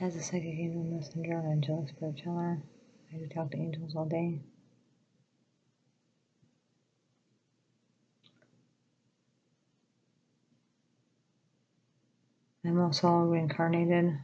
As a psychic angel messenger and angelic spirit I do talk to angels all day. I'm also reincarnated.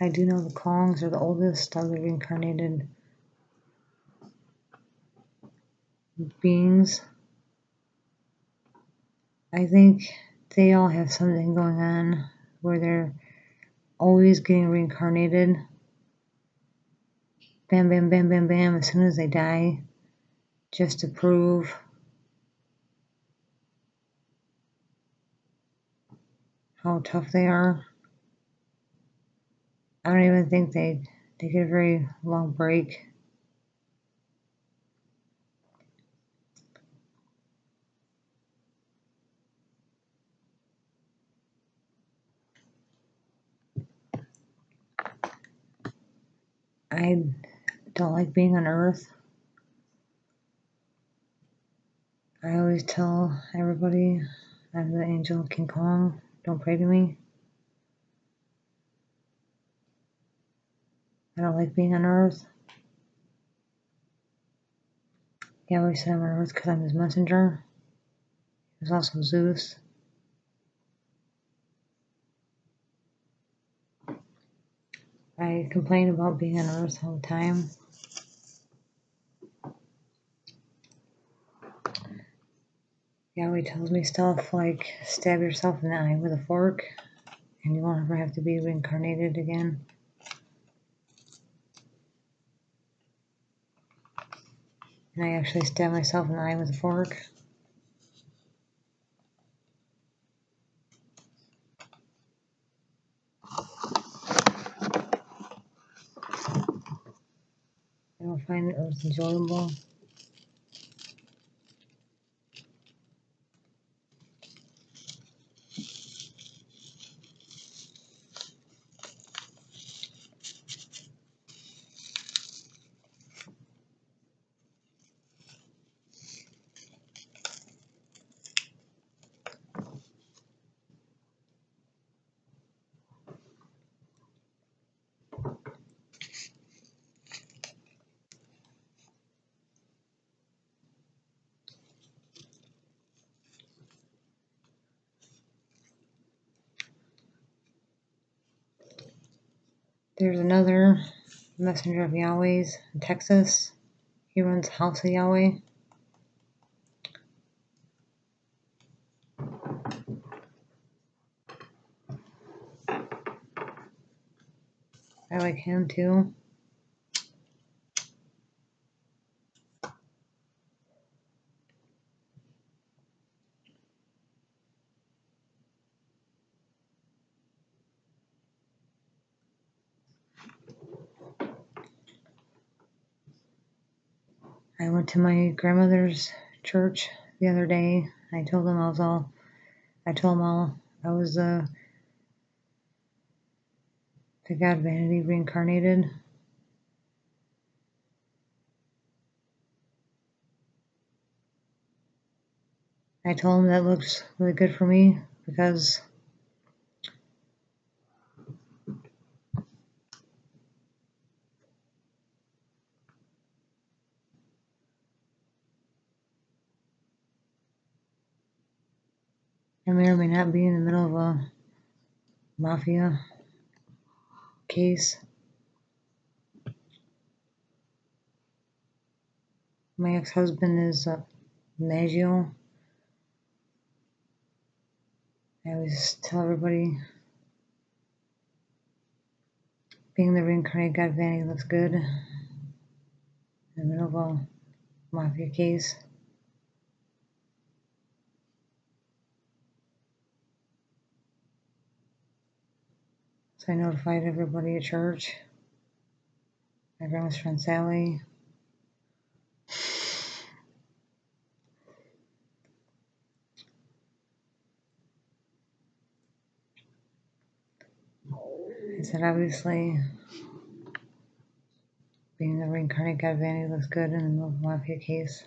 I do know the Kongs are the oldest of the reincarnated beings. I think they all have something going on where they're always getting reincarnated. Bam, bam, bam, bam, bam, as soon as they die, just to prove how tough they are. I don't even think they they get a very long break. I don't like being on Earth. I always tell everybody I'm the angel of King Kong. Don't pray to me. I don't like being on Earth. He always said I'm on Earth because I'm his messenger. He was also Zeus. I complain about being on Earth all the time. Yahweh tells me stuff like stab yourself in the eye with a fork and you won't ever have to be reincarnated again. I actually stabbed myself in the eye with a fork. I don't find Earth enjoyable. There's another messenger of Yahweh's in Texas. He runs House of Yahweh. I like him too. I went to my grandmother's church the other day. I told them I was all, I told them all I was the, the God Vanity reincarnated. I told them that looks really good for me because I may or may not be in the middle of a mafia case. My ex-husband is a Maggio. I always tell everybody being the reincarnated God Vanny looks good in the middle of a mafia case. I notified everybody at church. My grandma's friend Sally. I said, obviously, being the reincarnated God Vanity looks good in the Mafia case.